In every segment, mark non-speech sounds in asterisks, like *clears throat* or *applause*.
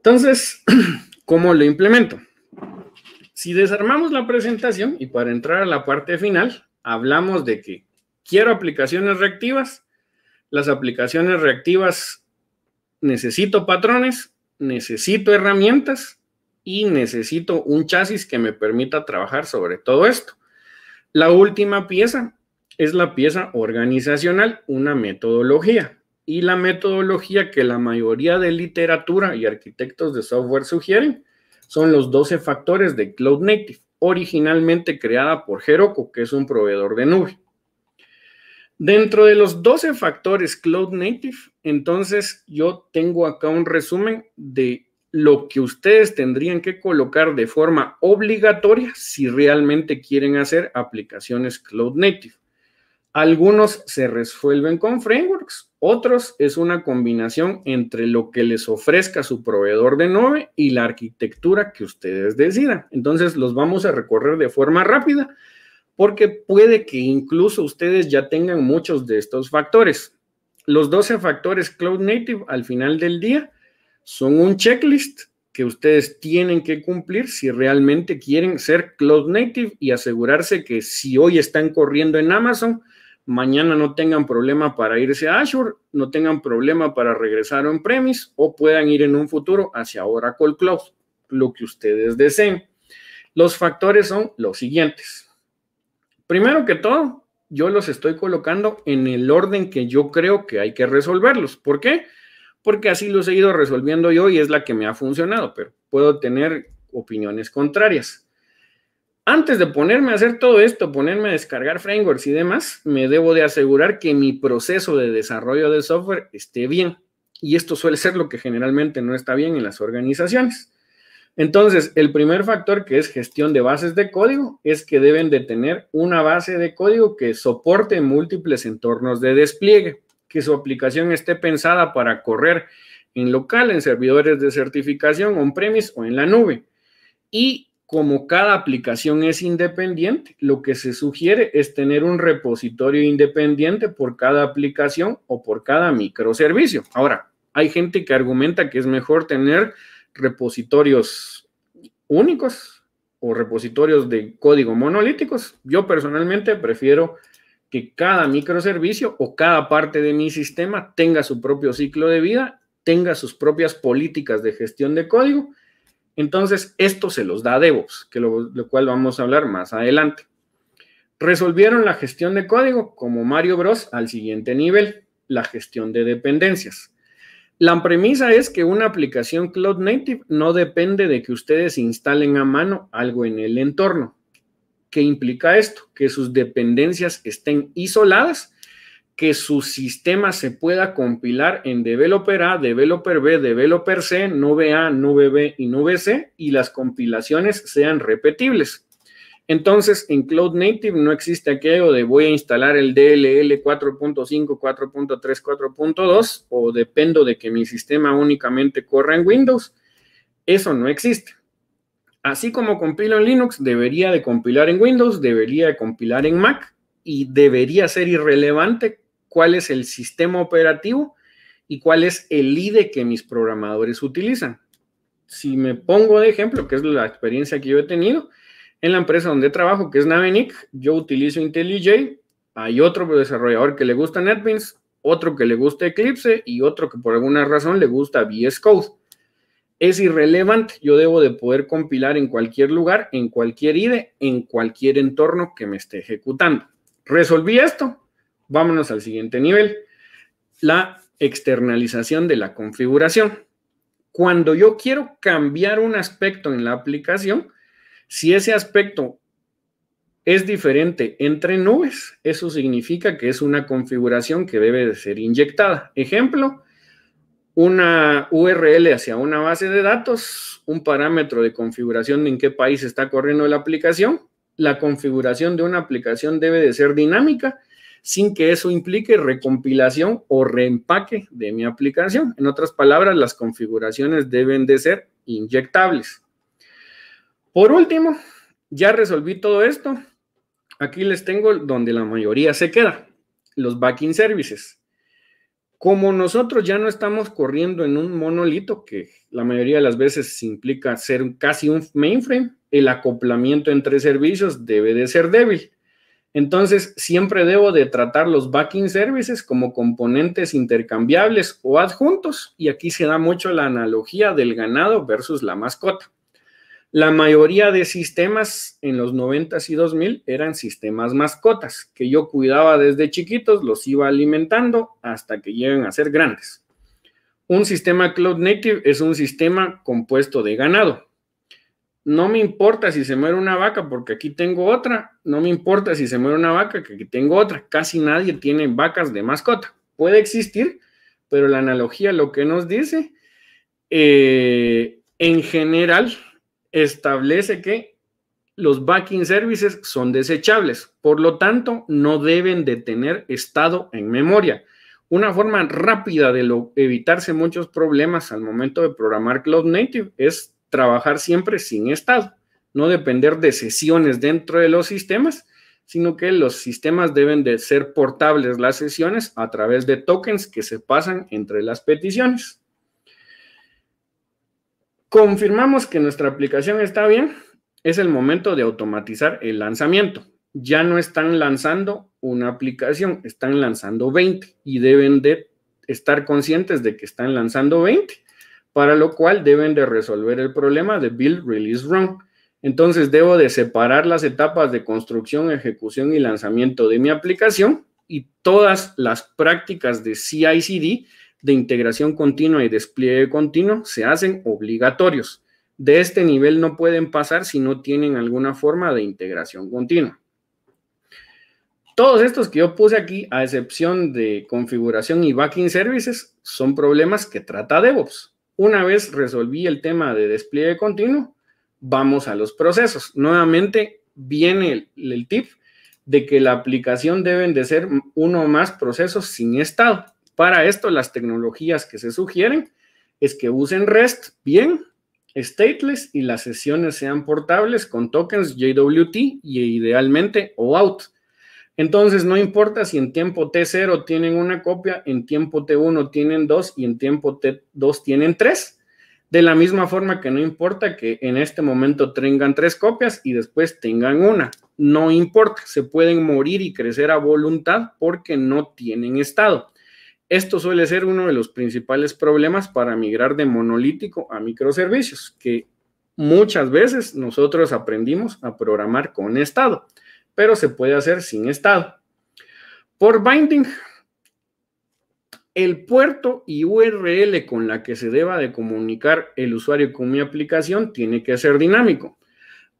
Entonces, *clears throat* ¿cómo lo implemento? Si desarmamos la presentación y para entrar a la parte final, hablamos de que quiero aplicaciones reactivas. Las aplicaciones reactivas necesito patrones, necesito herramientas y necesito un chasis que me permita trabajar sobre todo esto. La última pieza es la pieza organizacional, una metodología. Y la metodología que la mayoría de literatura y arquitectos de software sugieren son los 12 factores de Cloud Native, originalmente creada por Heroku, que es un proveedor de nube. Dentro de los 12 factores Cloud Native, entonces yo tengo acá un resumen de lo que ustedes tendrían que colocar de forma obligatoria si realmente quieren hacer aplicaciones Cloud Native. Algunos se resuelven con frameworks, otros es una combinación entre lo que les ofrezca su proveedor de nube y la arquitectura que ustedes decidan. Entonces los vamos a recorrer de forma rápida porque puede que incluso ustedes ya tengan muchos de estos factores. Los 12 factores Cloud Native al final del día son un checklist que ustedes tienen que cumplir si realmente quieren ser Cloud Native y asegurarse que si hoy están corriendo en Amazon, mañana no tengan problema para irse a Azure, no tengan problema para regresar on-premise o puedan ir en un futuro hacia Oracle Cloud, lo que ustedes deseen. Los factores son los siguientes. Primero que todo, yo los estoy colocando en el orden que yo creo que hay que resolverlos. ¿Por qué? Porque así los he ido resolviendo yo y es la que me ha funcionado, pero puedo tener opiniones contrarias. Antes de ponerme a hacer todo esto, ponerme a descargar frameworks y demás, me debo de asegurar que mi proceso de desarrollo de software esté bien. Y esto suele ser lo que generalmente no está bien en las organizaciones. Entonces, el primer factor que es gestión de bases de código es que deben de tener una base de código que soporte múltiples entornos de despliegue, que su aplicación esté pensada para correr en local, en servidores de certificación, on-premise o en la nube. Y como cada aplicación es independiente, lo que se sugiere es tener un repositorio independiente por cada aplicación o por cada microservicio. Ahora, hay gente que argumenta que es mejor tener repositorios únicos o repositorios de código monolíticos. Yo personalmente prefiero que cada microservicio o cada parte de mi sistema tenga su propio ciclo de vida, tenga sus propias políticas de gestión de código entonces, esto se los da DevOps, que lo, lo cual vamos a hablar más adelante. Resolvieron la gestión de código como Mario Bros al siguiente nivel, la gestión de dependencias. La premisa es que una aplicación Cloud Native no depende de que ustedes instalen a mano algo en el entorno. ¿Qué implica esto? Que sus dependencias estén isoladas que su sistema se pueda compilar en developer A, developer B, developer C, nube A, nube B y nube C y las compilaciones sean repetibles. Entonces, en Cloud Native no existe aquello de voy a instalar el DLL 4.5, 4.3, 4.2 o dependo de que mi sistema únicamente corra en Windows. Eso no existe. Así como compilo en Linux, debería de compilar en Windows, debería de compilar en Mac y debería ser irrelevante cuál es el sistema operativo y cuál es el IDE que mis programadores utilizan. Si me pongo de ejemplo, que es la experiencia que yo he tenido, en la empresa donde trabajo, que es Navenic, yo utilizo IntelliJ, hay otro desarrollador que le gusta NetBeans, otro que le gusta Eclipse y otro que por alguna razón le gusta VS Code. Es irrelevante, yo debo de poder compilar en cualquier lugar, en cualquier IDE, en cualquier entorno que me esté ejecutando. Resolví esto, Vámonos al siguiente nivel, la externalización de la configuración. Cuando yo quiero cambiar un aspecto en la aplicación, si ese aspecto es diferente entre nubes, eso significa que es una configuración que debe de ser inyectada. Ejemplo, una URL hacia una base de datos, un parámetro de configuración de en qué país está corriendo la aplicación. La configuración de una aplicación debe de ser dinámica sin que eso implique recompilación o reempaque de mi aplicación. En otras palabras, las configuraciones deben de ser inyectables. Por último, ya resolví todo esto. Aquí les tengo donde la mayoría se queda, los backing services. Como nosotros ya no estamos corriendo en un monolito, que la mayoría de las veces implica ser casi un mainframe, el acoplamiento entre servicios debe de ser débil. Entonces, siempre debo de tratar los backing services como componentes intercambiables o adjuntos, y aquí se da mucho la analogía del ganado versus la mascota. La mayoría de sistemas en los 90 y 2000 eran sistemas mascotas, que yo cuidaba desde chiquitos, los iba alimentando hasta que lleguen a ser grandes. Un sistema Cloud Native es un sistema compuesto de ganado. No me importa si se muere una vaca porque aquí tengo otra. No me importa si se muere una vaca que aquí tengo otra. Casi nadie tiene vacas de mascota. Puede existir, pero la analogía lo que nos dice, eh, en general, establece que los backing services son desechables, por lo tanto, no deben de tener estado en memoria. Una forma rápida de evitarse muchos problemas al momento de programar Cloud Native es trabajar siempre sin estado, no depender de sesiones dentro de los sistemas, sino que los sistemas deben de ser portables las sesiones a través de tokens que se pasan entre las peticiones confirmamos que nuestra aplicación está bien, es el momento de automatizar el lanzamiento. Ya no están lanzando una aplicación, están lanzando 20 y deben de estar conscientes de que están lanzando 20, para lo cual deben de resolver el problema de build, release, run. Entonces debo de separar las etapas de construcción, ejecución y lanzamiento de mi aplicación y todas las prácticas de CI/CD de integración continua y despliegue continuo se hacen obligatorios. De este nivel no pueden pasar si no tienen alguna forma de integración continua. Todos estos que yo puse aquí, a excepción de configuración y backing services, son problemas que trata DevOps. Una vez resolví el tema de despliegue continuo, vamos a los procesos. Nuevamente viene el, tip de que la aplicación deben de ser uno o más procesos sin estado. Para esto, las tecnologías que se sugieren es que usen REST bien, stateless y las sesiones sean portables con tokens JWT y idealmente OAuth. Entonces, no importa si en tiempo T0 tienen una copia, en tiempo T1 tienen dos y en tiempo T2 tienen tres. De la misma forma que no importa que en este momento tengan tres copias y después tengan una. No importa, se pueden morir y crecer a voluntad porque no tienen estado. Esto suele ser uno de los principales problemas para migrar de monolítico a microservicios, que muchas veces nosotros aprendimos a programar con estado, pero se puede hacer sin estado. Por binding, el puerto y URL con la que se deba de comunicar el usuario con mi aplicación tiene que ser dinámico.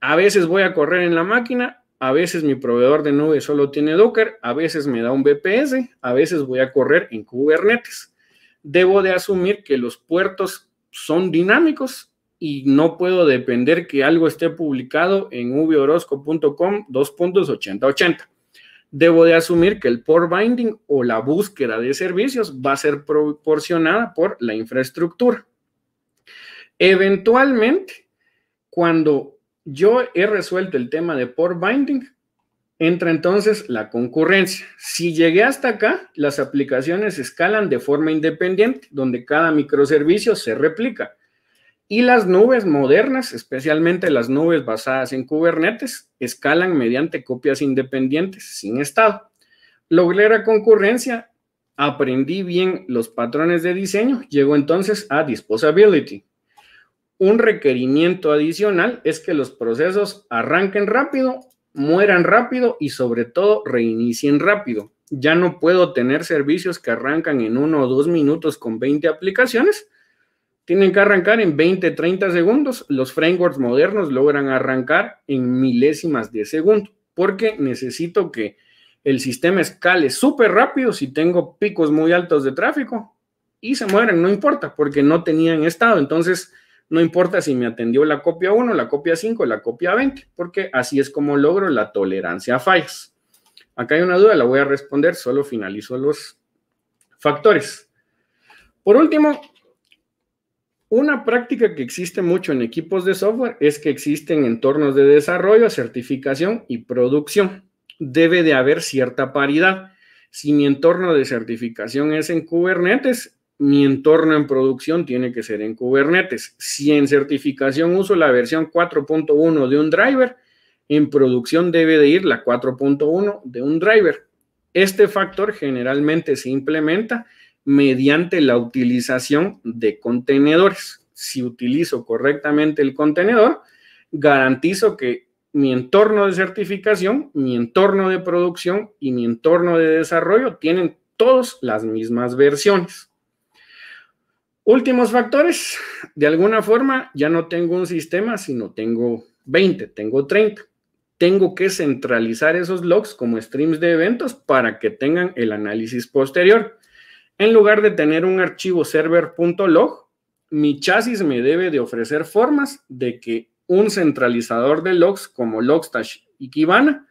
A veces voy a correr en la máquina, a veces mi proveedor de nube solo tiene Docker, a veces me da un VPS, a veces voy a correr en Kubernetes. Debo de asumir que los puertos son dinámicos y no puedo depender que algo esté publicado en ubiorosco.com 2.8080. Debo de asumir que el port binding o la búsqueda de servicios va a ser proporcionada por la infraestructura. Eventualmente, cuando yo he resuelto el tema de port binding, entra entonces la concurrencia. Si llegué hasta acá, las aplicaciones escalan de forma independiente, donde cada microservicio se replica. Y las nubes modernas, especialmente las nubes basadas en Kubernetes, escalan mediante copias independientes sin estado. Logré la concurrencia, aprendí bien los patrones de diseño, llego entonces a disposability. Un requerimiento adicional es que los procesos arranquen rápido, mueran rápido y sobre todo reinicien rápido. Ya no puedo tener servicios que arrancan en uno o dos minutos con 20 aplicaciones. Tienen que arrancar en 20, 30 segundos. Los frameworks modernos logran arrancar en milésimas de segundo porque necesito que el sistema escale súper rápido si tengo picos muy altos de tráfico y se mueren, no importa, porque no tenían estado. Entonces, no importa si me atendió la copia 1, la copia 5, la copia 20, porque así es como logro la tolerancia a fallas. Acá hay una duda, la voy a responder, solo finalizo los factores. Por último, una práctica que existe mucho en equipos de software es que existen entornos de desarrollo, certificación y producción. Debe de haber cierta paridad. Si mi entorno de certificación es en Kubernetes, mi entorno en producción tiene que ser en Kubernetes. Si en certificación uso la versión 4.1 de un driver, en producción debe de ir la 4.1 de un driver. Este factor generalmente se implementa mediante la utilización de contenedores. Si utilizo correctamente el contenedor, garantizo que mi entorno de certificación, mi entorno de producción y mi entorno de desarrollo tienen todas las mismas versiones. Últimos factores, de alguna forma ya no tengo un sistema, sino tengo 20, tengo 30. Tengo que centralizar esos logs como streams de eventos para que tengan el análisis posterior. En lugar de tener un archivo server.log, mi chasis me debe de ofrecer formas de que un centralizador de logs como Logstash y Kibana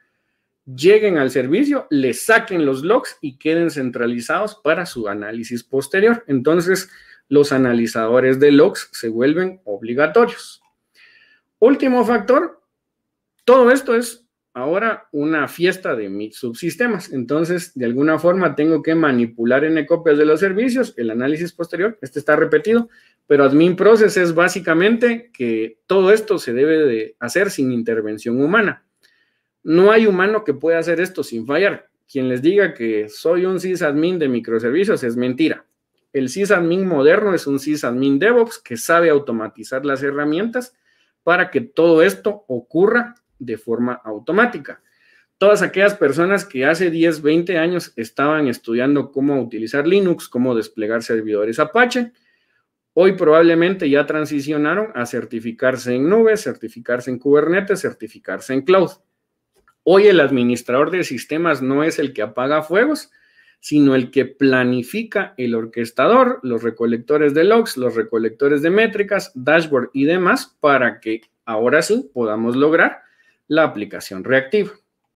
lleguen al servicio, le saquen los logs y queden centralizados para su análisis posterior. Entonces, los analizadores de logs se vuelven obligatorios. Último factor, todo esto es ahora una fiesta de mis subsistemas. Entonces, de alguna forma, tengo que manipular en copias de los servicios, el análisis posterior, este está repetido, pero admin process es básicamente que todo esto se debe de hacer sin intervención humana. No hay humano que pueda hacer esto sin fallar. Quien les diga que soy un sysadmin de microservicios es mentira. El sysadmin moderno es un sysadmin DevOps que sabe automatizar las herramientas para que todo esto ocurra de forma automática. Todas aquellas personas que hace 10, 20 años estaban estudiando cómo utilizar Linux, cómo desplegar servidores Apache, Hoy probablemente ya transicionaron a certificarse en nube, certificarse en Kubernetes, certificarse en cloud. Hoy el administrador de sistemas no es el que apaga fuegos, sino el que planifica el orquestador, los recolectores de logs, los recolectores de métricas, dashboard y demás para que ahora sí podamos lograr la aplicación reactiva.